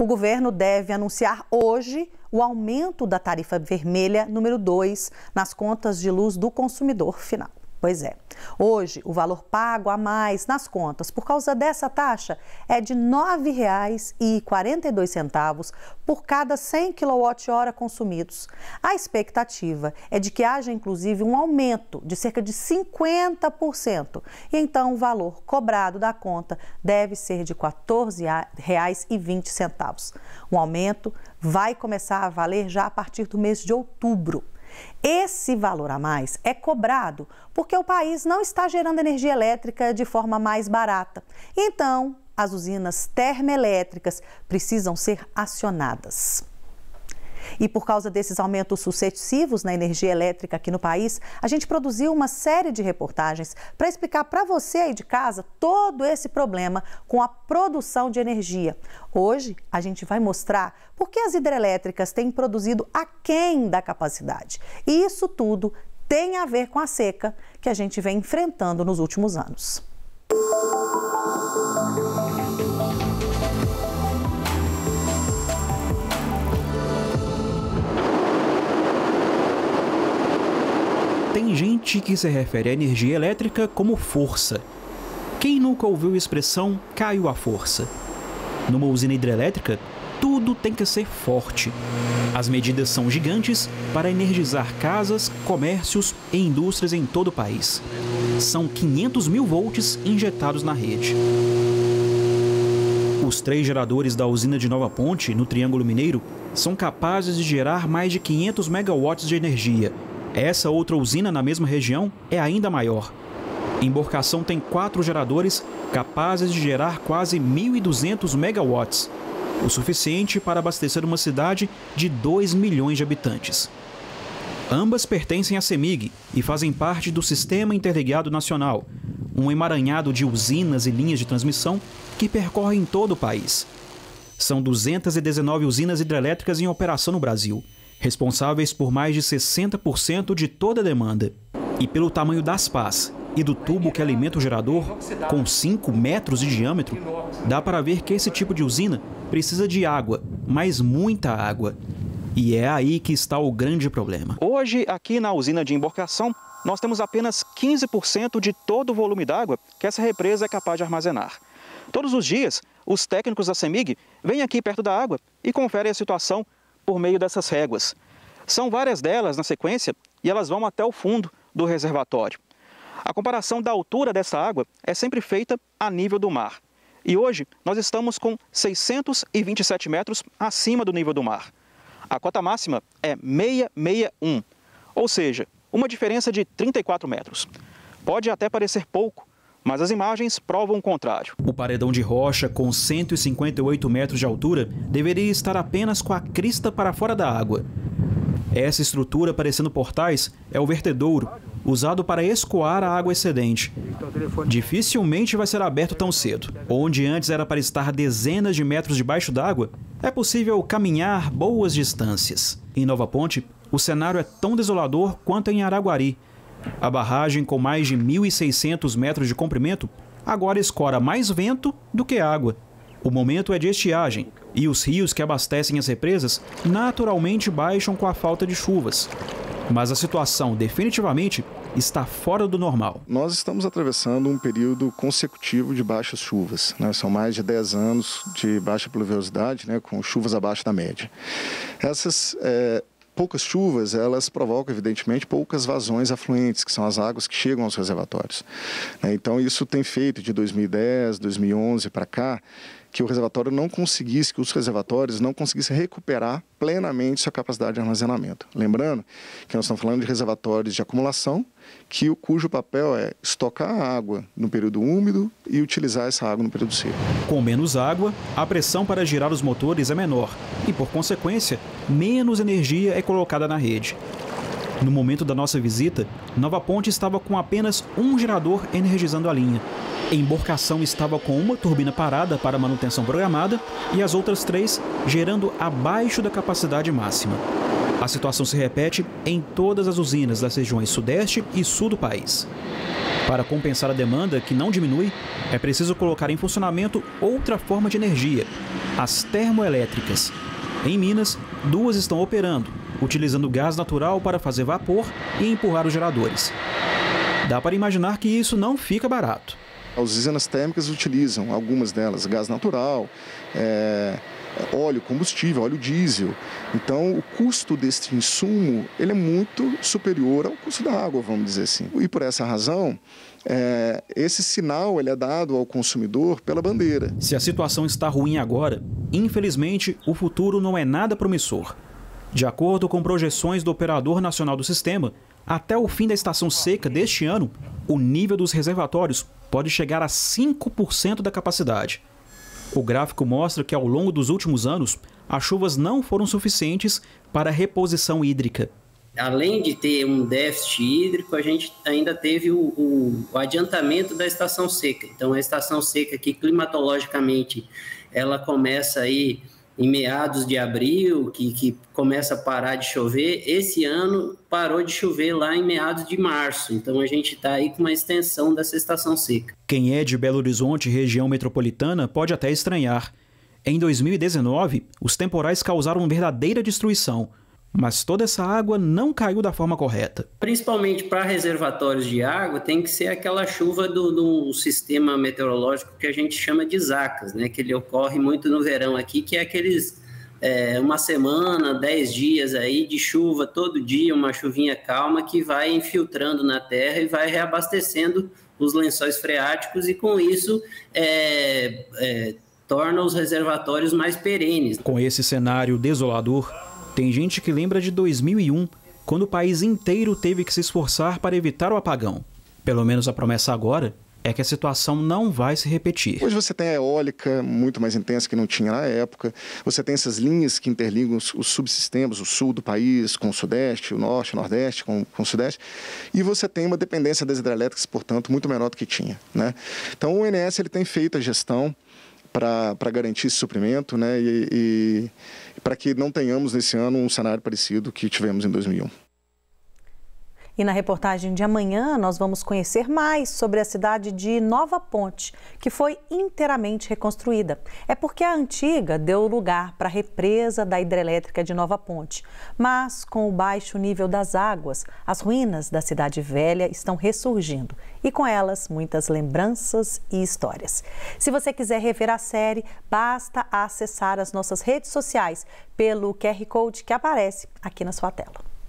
O governo deve anunciar hoje o aumento da tarifa vermelha número 2 nas contas de luz do consumidor final. Pois é. Hoje, o valor pago a mais nas contas por causa dessa taxa é de R$ 9,42 por cada 100 kWh consumidos. A expectativa é de que haja inclusive um aumento de cerca de 50%. E então o valor cobrado da conta deve ser de R$ 14,20. O aumento vai começar a valer já a partir do mês de outubro. Esse valor a mais é cobrado porque o país não está gerando energia elétrica de forma mais barata. Então, as usinas termoelétricas precisam ser acionadas. E por causa desses aumentos sucessivos na energia elétrica aqui no país, a gente produziu uma série de reportagens para explicar para você aí de casa todo esse problema com a produção de energia. Hoje a gente vai mostrar por que as hidrelétricas têm produzido aquém da capacidade. E isso tudo tem a ver com a seca que a gente vem enfrentando nos últimos anos. Tem gente que se refere à energia elétrica como força. Quem nunca ouviu a expressão caiu a força? Numa usina hidrelétrica, tudo tem que ser forte. As medidas são gigantes para energizar casas, comércios e indústrias em todo o país. São 500 mil volts injetados na rede. Os três geradores da usina de Nova Ponte, no Triângulo Mineiro, são capazes de gerar mais de 500 megawatts de energia essa outra usina na mesma região é ainda maior. Emborcação tem quatro geradores capazes de gerar quase 1.200 megawatts, o suficiente para abastecer uma cidade de 2 milhões de habitantes. Ambas pertencem à CEMIG e fazem parte do Sistema Interligado Nacional, um emaranhado de usinas e linhas de transmissão que percorrem todo o país. São 219 usinas hidrelétricas em operação no Brasil responsáveis por mais de 60% de toda a demanda. E pelo tamanho das pás e do tubo que alimenta o gerador, com 5 metros de diâmetro, dá para ver que esse tipo de usina precisa de água, mas muita água. E é aí que está o grande problema. Hoje, aqui na usina de emborcação, nós temos apenas 15% de todo o volume d'água que essa represa é capaz de armazenar. Todos os dias, os técnicos da CEMIG vêm aqui perto da água e conferem a situação por meio dessas réguas. São várias delas na sequência e elas vão até o fundo do reservatório. A comparação da altura dessa água é sempre feita a nível do mar. E hoje nós estamos com 627 metros acima do nível do mar. A cota máxima é 661, ou seja, uma diferença de 34 metros. Pode até parecer pouco, mas as imagens provam o contrário. O paredão de rocha, com 158 metros de altura, deveria estar apenas com a crista para fora da água. Essa estrutura, parecendo portais, é o vertedouro, usado para escoar a água excedente. Dificilmente vai ser aberto tão cedo. Onde antes era para estar dezenas de metros debaixo d'água, é possível caminhar boas distâncias. Em Nova Ponte, o cenário é tão desolador quanto em Araguari, a barragem, com mais de 1.600 metros de comprimento, agora escora mais vento do que água. O momento é de estiagem e os rios que abastecem as represas naturalmente baixam com a falta de chuvas. Mas a situação definitivamente está fora do normal. Nós estamos atravessando um período consecutivo de baixas chuvas. Né? São mais de 10 anos de baixa pluviosidade, né? com chuvas abaixo da média. Essas é, poucas chuvas, elas provocam, evidentemente, poucas vazões afluentes, que são as águas que chegam aos reservatórios. Né? Então, isso tem feito de 2010, 2011 para cá, que o reservatório não conseguisse, que os reservatórios não conseguissem recuperar plenamente sua capacidade de armazenamento. Lembrando que nós estamos falando de reservatórios de acumulação, que cujo papel é estocar a água no período úmido e utilizar essa água no período seco. Com menos água, a pressão para girar os motores é menor e, por consequência, menos energia é colocada na rede. No momento da nossa visita, Nova Ponte estava com apenas um gerador energizando a linha. Emborcação estava com uma turbina parada para manutenção programada e as outras três gerando abaixo da capacidade máxima. A situação se repete em todas as usinas das regiões Sudeste e Sul do país. Para compensar a demanda, que não diminui, é preciso colocar em funcionamento outra forma de energia, as termoelétricas. Em Minas, duas estão operando, utilizando gás natural para fazer vapor e empurrar os geradores. Dá para imaginar que isso não fica barato. As usinas térmicas utilizam, algumas delas, gás natural, é, óleo combustível, óleo diesel. Então, o custo deste insumo ele é muito superior ao custo da água, vamos dizer assim. E por essa razão, é, esse sinal ele é dado ao consumidor pela bandeira. Se a situação está ruim agora, infelizmente o futuro não é nada promissor. De acordo com projeções do Operador Nacional do Sistema, até o fim da estação seca deste ano, o nível dos reservatórios pode chegar a 5% da capacidade. O gráfico mostra que ao longo dos últimos anos, as chuvas não foram suficientes para a reposição hídrica. Além de ter um déficit hídrico, a gente ainda teve o, o, o adiantamento da estação seca. Então, a estação seca que climatologicamente ela começa aí em meados de abril, que, que começa a parar de chover. Esse ano parou de chover lá em meados de março, então a gente está aí com uma extensão dessa estação seca. Quem é de Belo Horizonte, região metropolitana, pode até estranhar. Em 2019, os temporais causaram verdadeira destruição. Mas toda essa água não caiu da forma correta. Principalmente para reservatórios de água, tem que ser aquela chuva do, do, sistema meteorológico que a gente chama de zacas, né? Que ele ocorre muito no verão aqui, que é aqueles é, uma semana, dez dias aí de chuva todo dia, uma chuvinha calma que vai infiltrando na terra e vai reabastecendo os lençóis freáticos e com isso é, é, torna os reservatórios mais perenes. Com esse cenário desolador, tem gente que lembra de 2001, quando o país inteiro teve que se esforçar para evitar o apagão. Pelo menos a promessa agora é que a situação não vai se repetir. Hoje você tem a eólica muito mais intensa que não tinha na época. Você tem essas linhas que interligam os, subsistemas, o sul do país com o sudeste, o norte, o nordeste com, com, o sudeste. E você tem uma dependência das hidrelétricas, portanto, muito menor do que tinha. Né? Então o INS ele tem feito a gestão para garantir esse suprimento né? e, e para que não tenhamos nesse ano um cenário parecido que tivemos em 2001. E na reportagem de amanhã nós vamos conhecer mais sobre a cidade de Nova Ponte, que foi inteiramente reconstruída. É porque a antiga deu lugar para a represa da hidrelétrica de Nova Ponte. Mas com o baixo nível das águas, as ruínas da cidade velha estão ressurgindo e com elas muitas lembranças e histórias. Se você quiser rever a série, basta acessar as nossas redes sociais pelo QR Code que aparece aqui na sua tela.